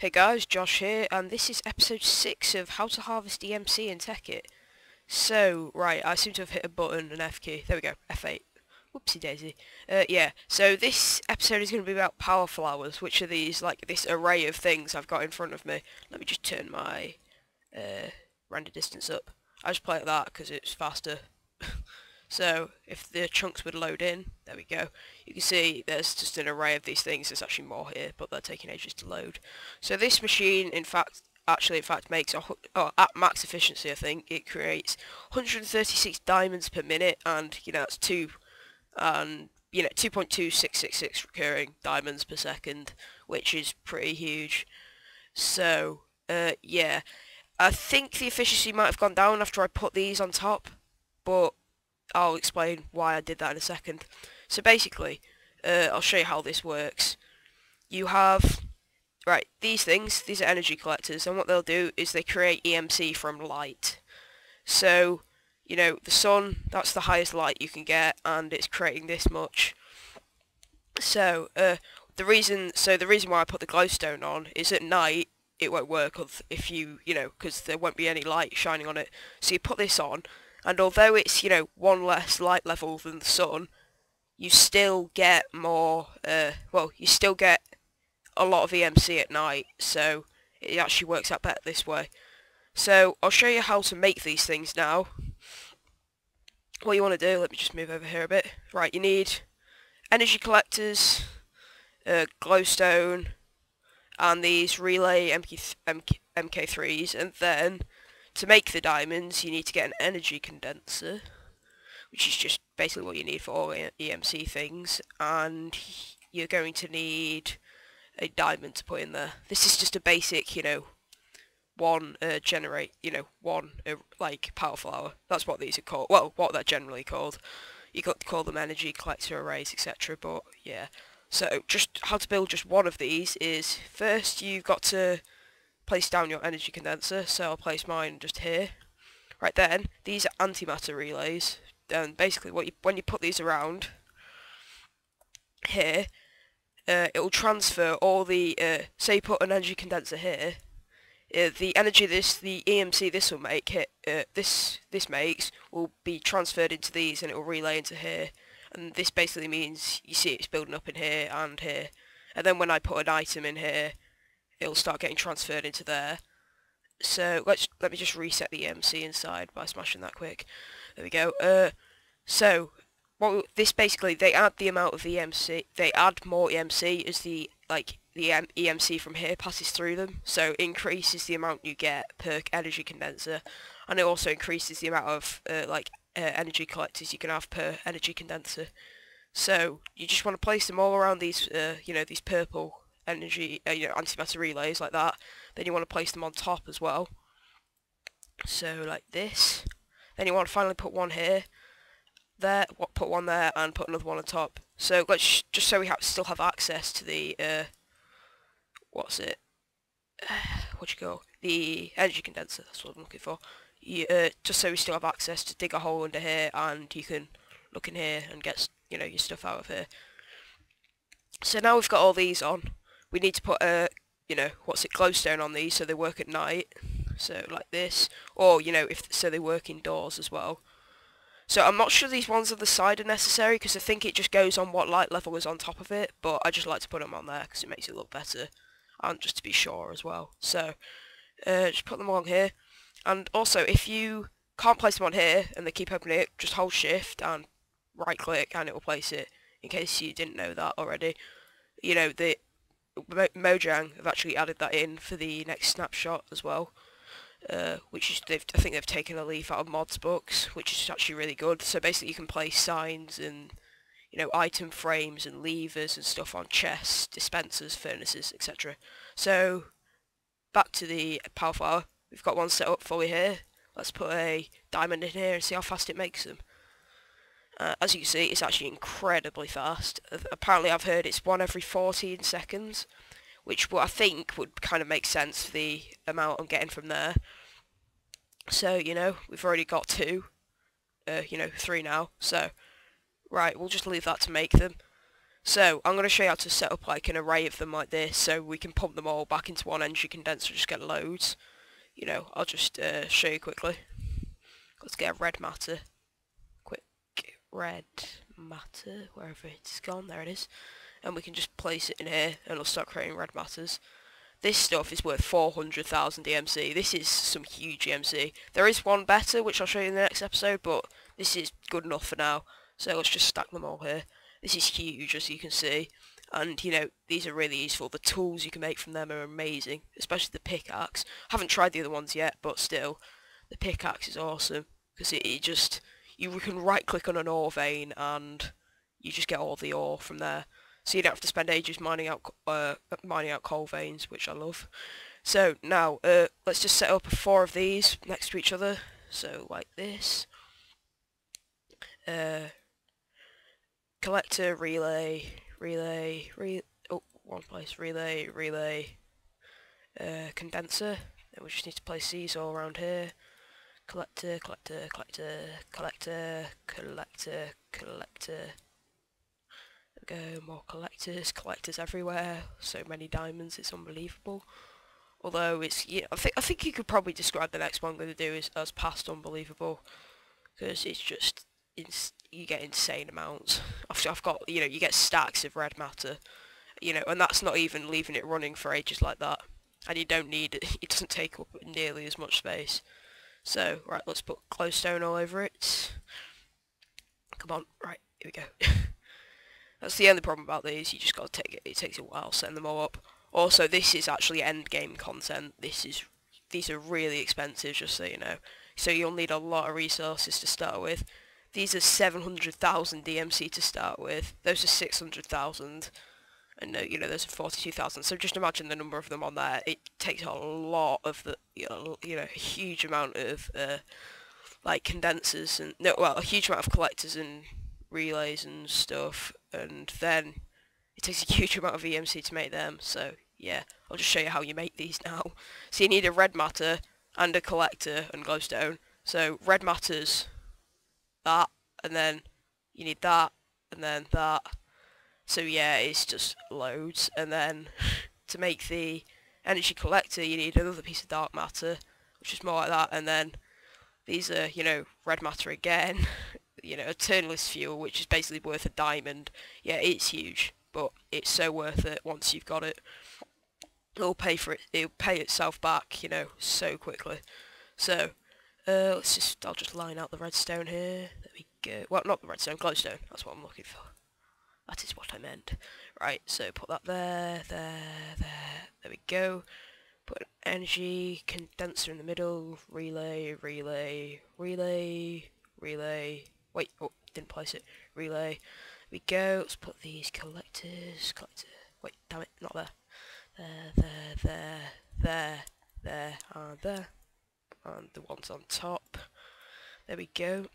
Hey guys, Josh here, and this is episode 6 of How to Harvest EMC in Tekkit. So, right, I seem to have hit a button, an F key. There we go, F8. Whoopsie daisy. Uh, yeah, so this episode is going to be about power flowers, which are these, like, this array of things I've got in front of me. Let me just turn my uh, render distance up. I just play like that because it's faster. So if the chunks would load in, there we go, you can see there's just an array of these things, there's actually more here, but they're taking ages to load. So this machine, in fact, actually in fact makes, a, oh, at max efficiency I think, it creates 136 diamonds per minute, and you know, that's two, and you know, 2.2666 recurring diamonds per second, which is pretty huge. So, uh, yeah, I think the efficiency might have gone down after I put these on top, but I'll explain why I did that in a second. So basically, uh, I'll show you how this works. You have, right, these things, these are energy collectors, and what they'll do is they create EMC from light. So, you know, the sun, that's the highest light you can get, and it's creating this much. So, uh, the reason, so the reason why I put the glowstone on is at night, it won't work if you, you know, because there won't be any light shining on it. So you put this on, and although it's, you know, one less light level than the sun, you still get more, uh, well, you still get a lot of EMC at night, so it actually works out better this way. So, I'll show you how to make these things now. What you want to do, let me just move over here a bit. Right, you need energy collectors, uh, glowstone, and these relay MK MK MK3s, and then to make the diamonds, you need to get an energy condenser, which is just basically what you need for all EMC things, and you're going to need a diamond to put in there. This is just a basic, you know, one uh, generate, you know, one uh, like power flower. That's what these are called. Well, what they're generally called. You got to call them energy collector arrays, etc. But yeah. So just how to build just one of these is first you've got to place down your energy condenser, so I'll place mine just here. Right then, these are antimatter relays, and basically what you, when you put these around here, uh, it will transfer all the, uh, say put an energy condenser here, uh, the energy this, the EMC this will make, hit, uh, this, this makes, will be transferred into these and it will relay into here, and this basically means you see it's building up in here and here, and then when I put an item in here, it'll start getting transferred into there. So let's let me just reset the EMC inside by smashing that quick. There we go. Uh, so what this basically they add the amount of EMC. They add more EMC as the like the EMC from here passes through them. So increases the amount you get per energy condenser, and it also increases the amount of uh, like uh, energy collectors you can have per energy condenser. So you just want to place them all around these, uh, you know, these purple energy, uh, you know, antimatter relays like that. Then you want to place them on top as well. So like this. Then you want to finally put one here, there, what, put one there, and put another one on top. So let's just so we have still have access to the uh, what's it? what you go? The energy condenser. That's what I'm looking for. You, uh, just so we still have access to dig a hole under here, and you can look in here and get you know your stuff out of here. So now we've got all these on we need to put a, you know, what's it, glowstone on these so they work at night. So like this, or you know, if so they work indoors as well. So I'm not sure these ones on the side are necessary because I think it just goes on what light level is on top of it. But I just like to put them on there because it makes it look better, and just to be sure as well. So uh, just put them on here, and also if you can't place them on here and they keep opening it, just hold shift and right click and it will place it. In case you didn't know that already, you know the Mojang have actually added that in for the next snapshot as well. Uh, which is they've I think they've taken a leaf out of mods books, which is actually really good. So basically, you can place signs and you know item frames and levers and stuff on chests, dispensers, furnaces, etc. So back to the power flower. We've got one set up fully here. Let's put a diamond in here and see how fast it makes them. Uh, as you see, it's actually incredibly fast. Apparently I've heard it's one every 14 seconds, which I think would kind of make sense for the amount I'm getting from there. So, you know, we've already got two, uh, you know, three now. So, right, we'll just leave that to make them. So I'm going to show you how to set up like an array of them like this so we can pump them all back into one energy condenser just get loads. You know, I'll just uh, show you quickly. Let's get a red matter. Red matter, wherever it's gone, there it is. And we can just place it in here and it'll start creating red matters. This stuff is worth 400,000 EMC. This is some huge EMC. There is one better, which I'll show you in the next episode, but this is good enough for now. So let's just stack them all here. This is huge, as you can see. And, you know, these are really useful. The tools you can make from them are amazing, especially the pickaxe. I haven't tried the other ones yet, but still, the pickaxe is awesome. Because it, it just, you can right-click on an ore vein and you just get all the ore from there so you don't have to spend ages mining out uh, mining out coal veins, which I love. So now uh, let's just set up four of these next to each other. So like this. Uh, collector, relay, relay, re oh, one place, relay, relay, uh, condenser. We just need to place these all around here. Collector, collector, collector, collector, collector, collector go, more collectors, collectors everywhere, so many diamonds, it's unbelievable. Although it's, yeah, I think I think you could probably describe the next one I'm going to do as, as past unbelievable, because it's just, it's, you get insane amounts. I've, I've got, you know, you get stacks of red matter, you know, and that's not even leaving it running for ages like that. And you don't need it, it doesn't take up nearly as much space. So, right, let's put glowstone all over it. Come on, right, here we go. That's the only problem about these, you just gotta take it, it takes a while setting them all up. Also, this is actually end game content, this is, these are really expensive, just so you know. So you'll need a lot of resources to start with. These are 700,000 EMC to start with, those are 600,000, and uh, you know, there's 42,000, so just imagine the number of them on there, it takes a lot of the, you know, a huge amount of, uh, like, condensers, and, no, well, a huge amount of collectors and relays and stuff, and then it takes a huge amount of EMC to make them, so yeah, I'll just show you how you make these now. So you need a red matter and a collector and glowstone. So red matters that, and then you need that, and then that. So yeah, it's just loads, and then to make the energy collector you need another piece of dark matter, which is more like that, and then these are, you know, red matter again, you know, Aeternalis fuel, which is basically worth a diamond. Yeah, it's huge, but it's so worth it once you've got it. It'll pay for it. It'll pay itself back, you know, so quickly. So, uh, let's just, I'll just line out the redstone here. There we go. Well, not the redstone, glowstone. That's what I'm looking for. That is what I meant. Right, so put that there, there, there. There we go. Put an energy condenser in the middle. Relay, relay, relay, relay, Wait, oh, didn't place it. Relay. we go. Let's put these collectors. Collector. Wait, damn it, not there. There, there, there, there, there, and there. And the ones on top. There we go.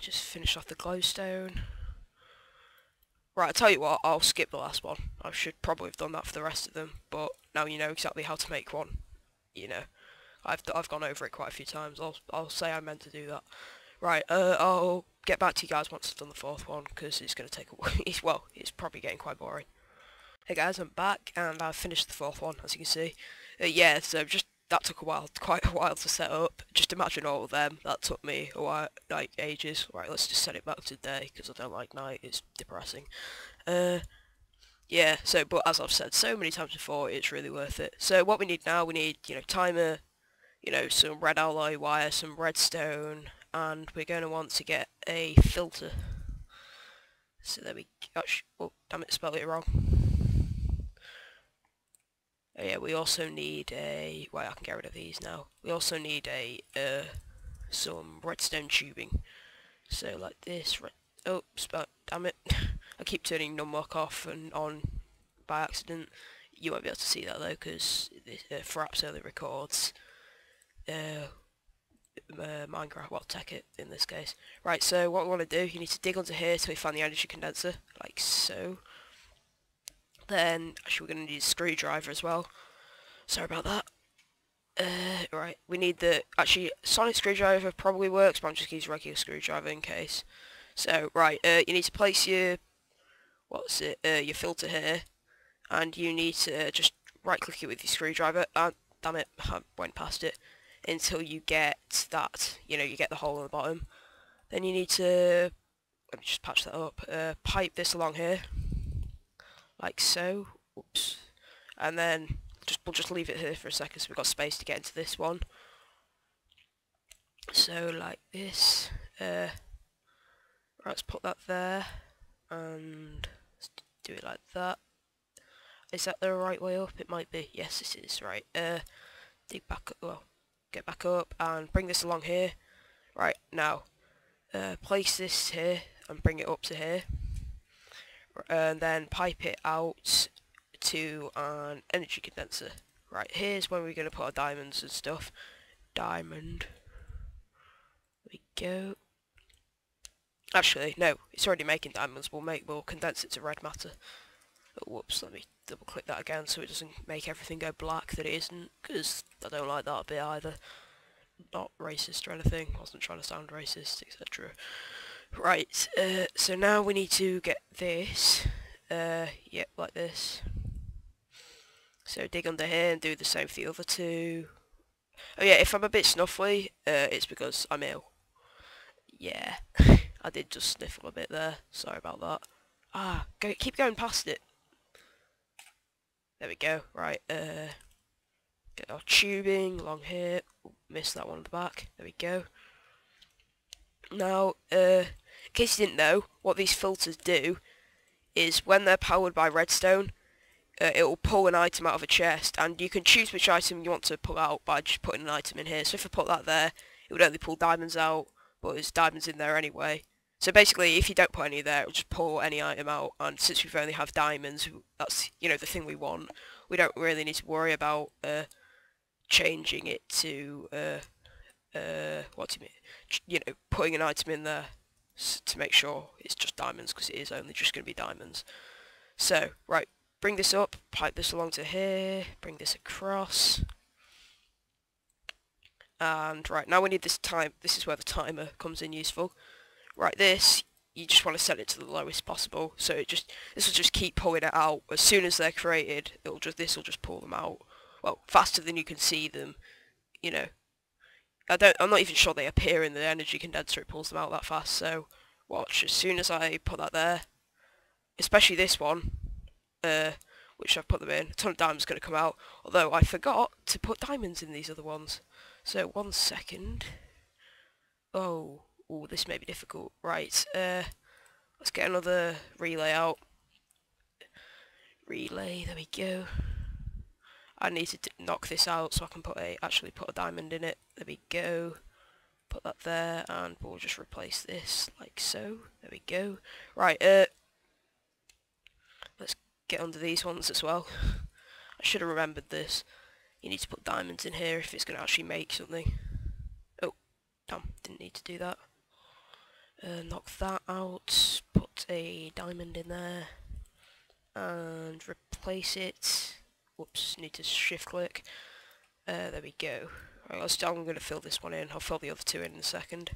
Just finish off the glowstone. Right, I'll tell you what, I'll skip the last one. I should probably have done that for the rest of them, but now you know exactly how to make one. You know, I've I've gone over it quite a few times. I'll I'll say I meant to do that. Right, uh, I'll get back to you guys once I've done the fourth one, because it's going to take a while. well, it's probably getting quite boring. Hey guys, I'm back, and I've finished the fourth one, as you can see. Uh, yeah, so just, that took a while, quite a while to set up. Just imagine all of them, that took me a while, like, ages. Right, let's just set it back to day, because I don't like night, it's depressing. Uh, yeah, so, but as I've said so many times before, it's really worth it. So what we need now, we need, you know, timer, you know, some red alloy wire, some redstone, and we're going to want to get a filter. So there we go. Oh, damn it, spelled it wrong. Yeah, we also need a... Well, I can get rid of these now. We also need a uh, some redstone tubing. So like this. Oh, spell damn it. I keep turning numlock off and on by accident. You won't be able to see that though, because uh, Fraps only records uh, uh, Minecraft, well Tekkit in this case. Right, so what we want to do, you need to dig onto here we find the energy condenser, like so. Then, actually we're going to need a screwdriver as well. Sorry about that. Uh, right, we need the, actually, sonic screwdriver probably works, but I'm just going to use regular screwdriver in case. So, right, uh, you need to place your what's it, uh, your filter here, and you need to just right click it with your screwdriver, and damn it, I went past it, until you get that, you know, you get the hole in the bottom. Then you need to, let me just patch that up, uh, pipe this along here, like so, oops, and then just we'll just leave it here for a second so we've got space to get into this one. So like this, uh, let's put that there, and do it like that. Is that the right way up? It might be. Yes, it is. Right. Uh, dig back. Up, well, get back up and bring this along here. Right now, uh, place this here and bring it up to here, and then pipe it out to an energy condenser. Right. Here's when we're going to put our diamonds and stuff. Diamond. There we go. Actually, no, it's already making diamonds. We'll make, we'll condense it to red matter. Oh, whoops, let me double click that again so it doesn't make everything go black that it isn't, because I don't like that bit either. Not racist or anything, wasn't trying to sound racist, etc. Right, uh, so now we need to get this, uh, yep, like this. So dig under here and do the same for the other two. Oh yeah, if I'm a bit snuffly, uh, it's because I'm ill. Yeah, I did just sniffle a bit there, sorry about that. Ah, go, keep going past it. There we go. Right, uh, get our tubing along here. Missed that one at the back. There we go. Now, uh, in case you didn't know, what these filters do is when they're powered by redstone, uh, it will pull an item out of a chest, and you can choose which item you want to pull out by just putting an item in here. So if I put that there, it would only pull diamonds out, but there's diamonds in there anyway. So basically, if you don't put any there, it'll just pull any item out, and since we only have diamonds, that's, you know, the thing we want, we don't really need to worry about uh, changing it to, uh, uh, what do you mean, you know, putting an item in there to make sure it's just diamonds, because it is only just going to be diamonds. So, right, bring this up, pipe this along to here, bring this across, and right, now we need this time, this is where the timer comes in useful. Right, this, you just want to set it to the lowest possible, so it just, this will just keep pulling it out. As soon as they're created, it'll just, this will just pull them out. Well, faster than you can see them, you know. I don't, I'm not even sure they appear in the energy condenser, it pulls them out that fast, so watch, as soon as I put that there, especially this one, uh, which I've put them in, a ton of diamonds going to come out, although I forgot to put diamonds in these other ones. So, one second. Oh, oh, this may be difficult. Right, uh, let's get another relay out. Relay, there we go. I need to knock this out so I can put a actually put a diamond in it. There we go. Put that there, and we'll just replace this like so. There we go. Right, uh, let's get under these ones as well. I should have remembered this. You need to put diamonds in here if it's going to actually make something. Oh, damn, didn't need to do that. Uh, knock that out, put a diamond in there, and replace it. Whoops, need to shift click. Uh, there we go. Right, let's, I'm going to fill this one in. I'll fill the other two in in a second.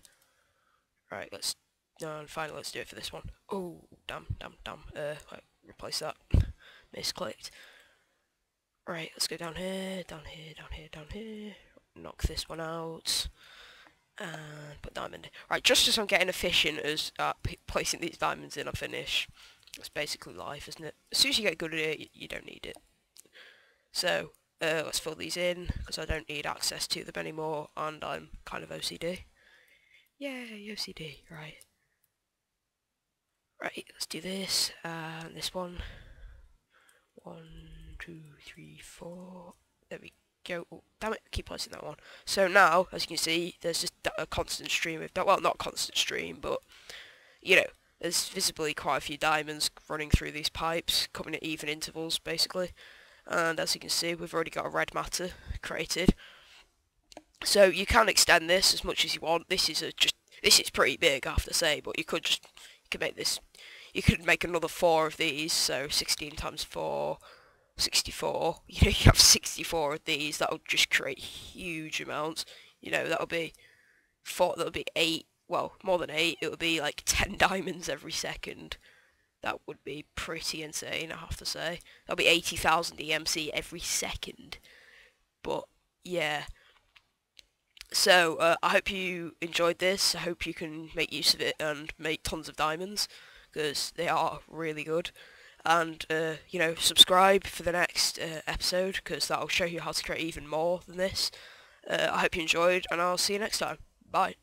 Right, let's, no, and finally let's do it for this one. Oh, damn, damn, damn. Uh, right, replace that. Misclicked. Right, let's go down here, down here, down here, down here. Knock this one out. And put diamond. In. Right, just as I'm getting efficient as uh, placing these diamonds in, I finish. That's basically life, isn't it? As soon as you get good at it, you don't need it. So, uh, let's fill these in, because I don't need access to them anymore, and I'm kind of OCD. Yay, OCD, right. Right, let's do this, and this one. One, two, three, four. There we go. Oh, damn it, I keep placing that one. So now, as you can see, there's just a constant stream of, well, not constant stream, but, you know, there's visibly quite a few diamonds running through these pipes, coming at even intervals, basically. And as you can see, we've already got a red matter created. So you can extend this as much as you want. This is a just this is pretty big, I have to say, but you could just you could make this you could make another four of these, so 16 times 4 64, you know, you have 64 of these, that'll just create huge amounts. You know, that'll be, four, that'll be 8, well, more than 8, it'll be like 10 diamonds every second. That would be pretty insane, I have to say. That'll be 80,000 EMC every second. But, yeah. So, uh, I hope you enjoyed this. I hope you can make use of it and make tons of diamonds, because they are really good. And, uh, you know, subscribe for the next uh, episode, because that'll show you how to create even more than this. Uh, I hope you enjoyed, and I'll see you next time. Bye.